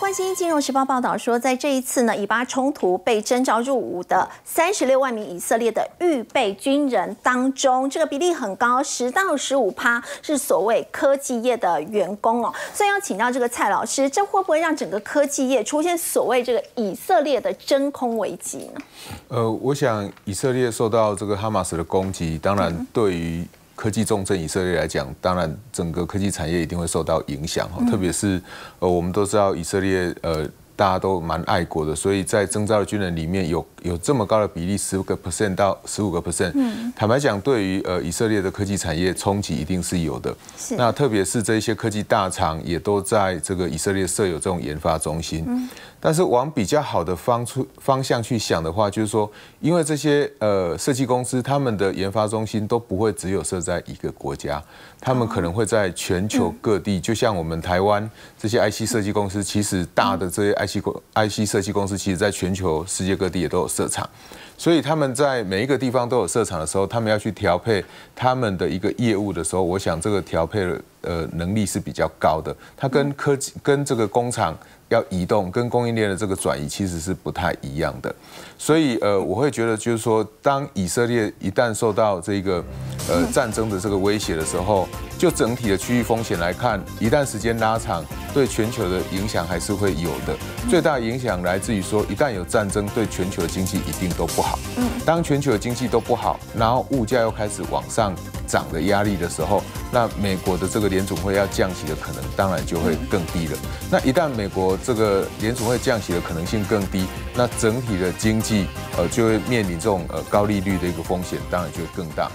关心金融时报报道说，在这一次呢，以巴冲突被征召入伍的三十六万名以色列的预备军人当中，这个比例很高，十到十五趴是所谓科技业的员工哦。所以要请教这个蔡老师，这会不会让整个科技业出现所谓这个以色列的真空危机呢？呃，我想以色列受到这个哈马斯的攻击，当然对于科技重镇以色列来讲，当然整个科技产业一定会受到影响哈。特别是呃，我们都知道以色列呃。大家都蛮爱国的，所以在征召的军人里面有有这么高的比例，十五个 percent 到十五个 percent。嗯，坦白讲，对于呃以色列的科技产业冲击一定是有的。是。那特别是这些科技大厂也都在这个以色列设有这种研发中心。嗯。但是往比较好的方出方向去想的话，就是说，因为这些呃设计公司他们的研发中心都不会只有设在一个国家，他们可能会在全球各地，就像我们台湾这些 IC 设计公司，其实大的这些 IC 公 IC 设计公司，其实在全球世界各地也都有设厂，所以他们在每一个地方都有设厂的时候，他们要去调配他们的一个业务的时候，我想这个调配的呃能力是比较高的，它跟科技跟这个工厂。要移动跟供应链的这个转移其实是不太一样的，所以呃，我会觉得就是说，当以色列一旦受到这个呃战争的这个威胁的时候，就整体的区域风险来看，一旦时间拉长，对全球的影响还是会有的。最大影响来自于说，一旦有战争，对全球的经济一定都不好。嗯，当全球的经济都不好，然后物价又开始往上涨的压力的时候，那美国的这个联总会要降息的可能当然就会更低了。那一旦美国这个联总会降息的可能性更低，那整体的经济呃就会面临这种呃高利率的一个风险，当然就会更大。